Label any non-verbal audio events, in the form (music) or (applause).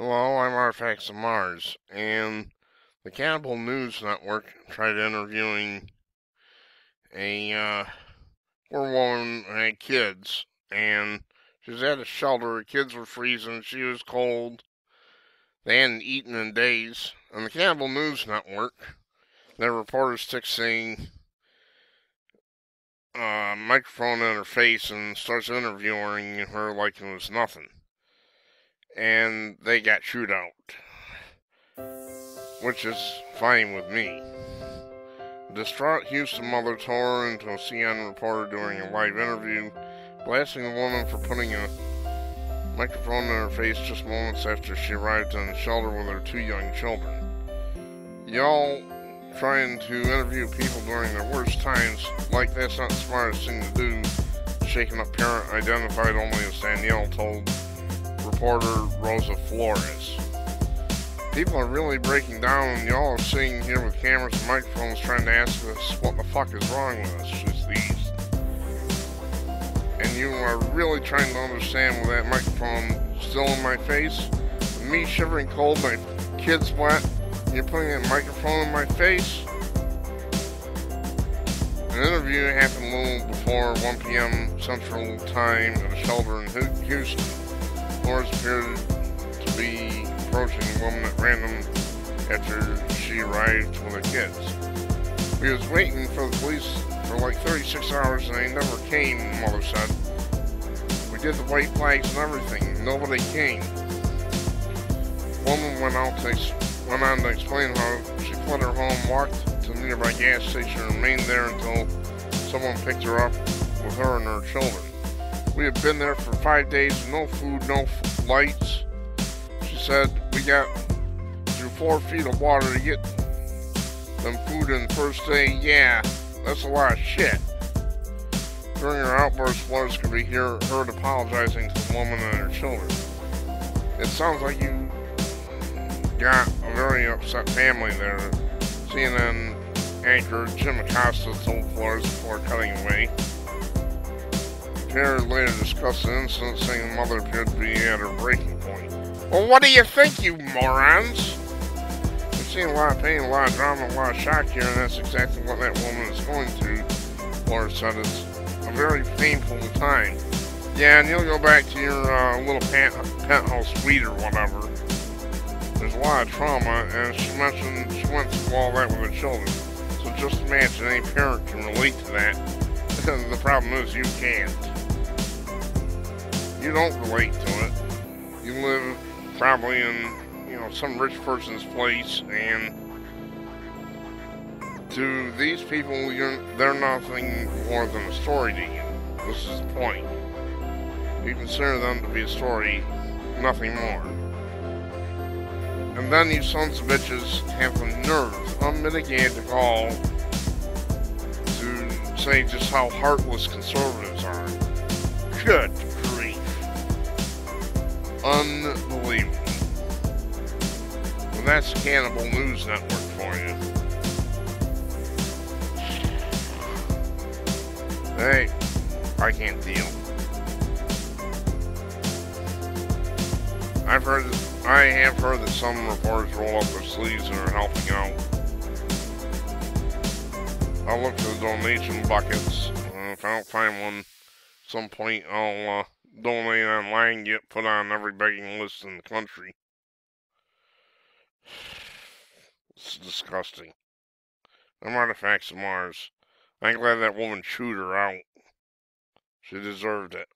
Hello, I'm Artifacts of Mars, and the Cannibal News Network tried interviewing a uh, poor woman who had kids, and she was at a shelter. Her kids were freezing, she was cold. They hadn't eaten in days. And the Cannibal News Network, their reporter sticks saying uh, microphone in her face and starts interviewing her like it was nothing and they got chewed out, which is fine with me. distraught Houston mother tore into a CNN reporter during a live interview, blasting the woman for putting a microphone in her face just moments after she arrived in the shelter with her two young children. Y'all trying to interview people during their worst times, like that's not the smartest thing to do. Shaken up parent identified only as Danielle told reporter Rosa Flores. People are really breaking down, y'all are sitting here with cameras and microphones trying to ask us what the fuck is wrong with us. These. And you are really trying to understand with that microphone still in my face, me shivering cold, my kids wet, you're putting that microphone in my face. An interview happened a little before 1 p.m. Central Time at a shelter in Houston. Flores appeared to be approaching the woman at random after she arrived with her kids. We was waiting for the police for like 36 hours and they never came, Mother said. We did the white flags and everything. Nobody came. The Woman went out to went on to explain how she fled her home, walked to the nearby gas station, and remained there until someone picked her up with her and her children. We had been there for five days, no food, no lights. She said we got through four feet of water to get them food in the first day. Yeah, that's a lot of shit. During her outburst, Flores could be hear, heard apologizing to the woman and her children. It sounds like you got a very upset family there. CNN anchor Jim Acosta told Flores before cutting away. Jared later discussed the incident, saying the mother appeared to be at her breaking point. Well, what do you think, you morons? We've seen a lot of pain, a lot of drama, a lot of shock here, and that's exactly what that woman is going through. Laura said it's a very painful time. Yeah, and you'll go back to your uh, little pent- penthouse suite or whatever. There's a lot of trauma, and she mentioned she went through all that with her children. So just imagine any parent can relate to that. (laughs) the problem is you can't you don't relate to it. You live probably in, you know, some rich person's place, and to these people, you're, they're nothing more than a story to you. This is the point. You consider them to be a story, nothing more. And then you sons of bitches have the nerve, unmitigated gall, to say just how heartless conservatives are. Good Unbelievable. Well, that's Cannibal News Network for you. Hey, I can't deal. I've heard, I have heard that some reporters roll up their sleeves and are helping out. I'll look for the donation buckets. Uh, if I don't find one, some point I'll uh, donate online get put on every begging list in the country. (sighs) It's disgusting. Them artifacts of Mars. I'm glad that woman chewed her out. She deserved it.